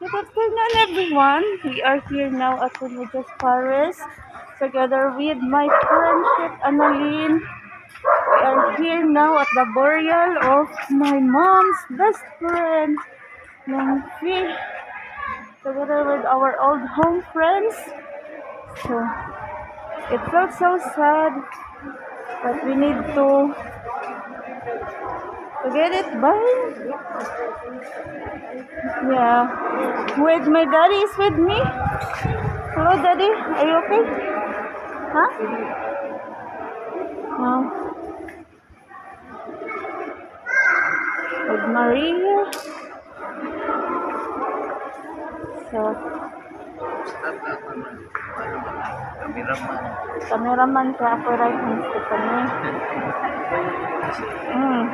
Good afternoon, everyone. We are here now at Religious Paris together with my friendship Annalyn. We are here now at the burial of my mom's best friend, Nancy, together with our old home friends. So, it felt so sad that we need to to get it by yeah. With my daddy is with me. Hello daddy. Are you okay? Huh? No with Maria. So. Cameraman siya ako right hand Stephanie mm.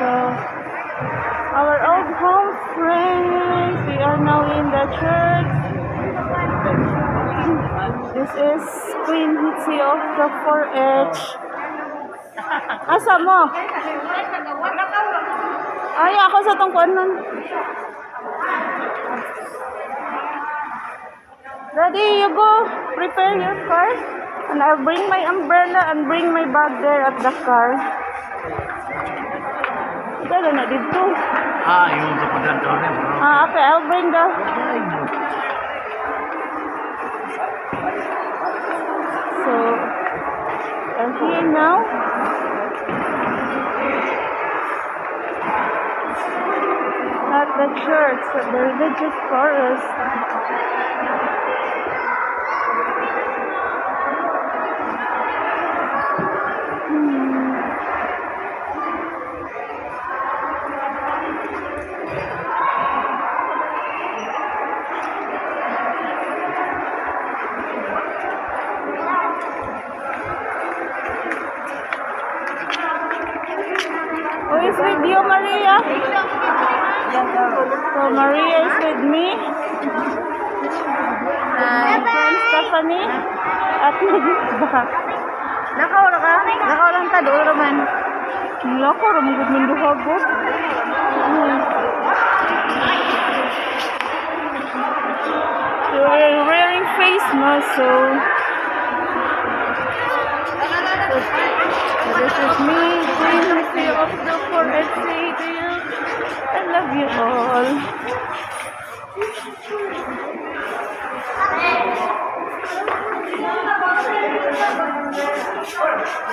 So, our old home friends, we are now in the church. This is Queen Hitsi of the 4H. Asa mo? Ay, ako sa tungkuan nun. Daddy, you go prepare your car. And I'll bring my umbrella and bring my bag there at the car. Dala na dito. Ah, bro. Ah, okay, I'll bring the... now. At the church, the religious forest. With you, Maria? So, Maria is with me. My friend Stephanie. At nag-iba. Nakaw na ka? Nakaw lang ta, doon naman. Lako, ramagod ng duhagod. So, we're wearing face mask. So, this is me, Of the 4th to you. I love you all.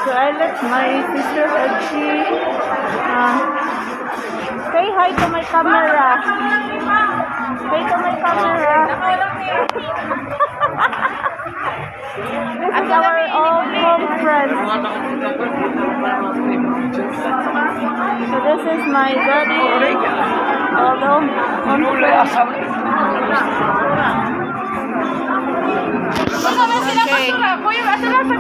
So I let my sister Edgy uh, say hi to my camera. Say to my camera. this is our old home friend. So this is my daddy. Although, home friend. Okay.